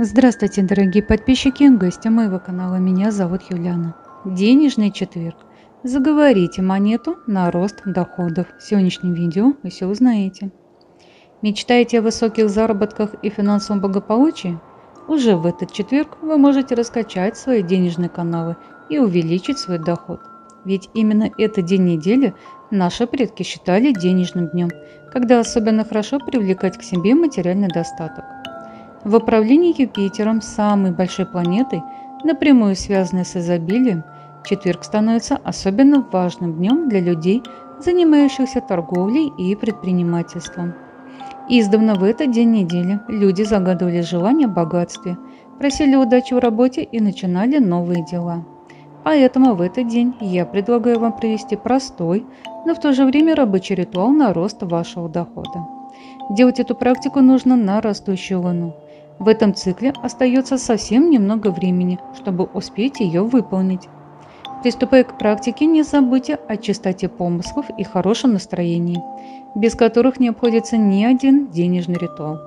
Здравствуйте, дорогие подписчики и гости моего канала. Меня зовут Юлиана. Денежный четверг. Заговорите монету на рост доходов. В сегодняшнем видео вы все узнаете. Мечтаете о высоких заработках и финансовом благополучии? Уже в этот четверг вы можете раскачать свои денежные каналы и увеличить свой доход. Ведь именно этот день недели наши предки считали денежным днем, когда особенно хорошо привлекать к себе материальный достаток. В управлении Юпитером, самой большой планетой, напрямую связанной с изобилием, четверг становится особенно важным днем для людей, занимающихся торговлей и предпринимательством. Издавна в этот день недели люди загадывали желание о богатстве, просили удачи в работе и начинали новые дела. Поэтому в этот день я предлагаю вам провести простой, но в то же время рабочий ритуал на рост вашего дохода. Делать эту практику нужно на растущую луну – в этом цикле остается совсем немного времени, чтобы успеть ее выполнить. Приступая к практике, не забудьте о чистоте помыслов и хорошем настроении, без которых не обходится ни один денежный ритуал.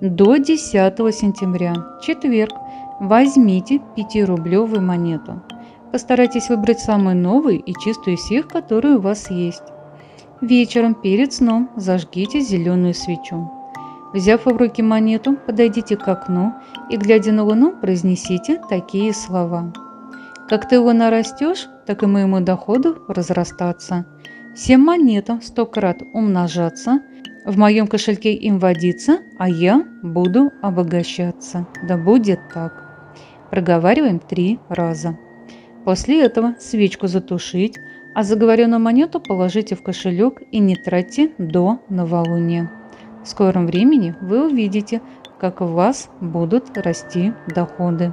До 10 сентября, четверг, возьмите 5-рублевую монету. Постарайтесь выбрать самую новую и чистую из всех, которые у вас есть. Вечером перед сном зажгите зеленую свечу. Взяв в руки монету, подойдите к окну и, глядя на луну, произнесите такие слова. Как ты луна растешь, так и моему доходу разрастаться. Всем монетам сто крат умножаться, в моем кошельке им водиться, а я буду обогащаться. Да будет так. Проговариваем три раза. После этого свечку затушить, а заговоренную монету положите в кошелек и не тратьте до новолуния. В скором времени вы увидите, как у вас будут расти доходы.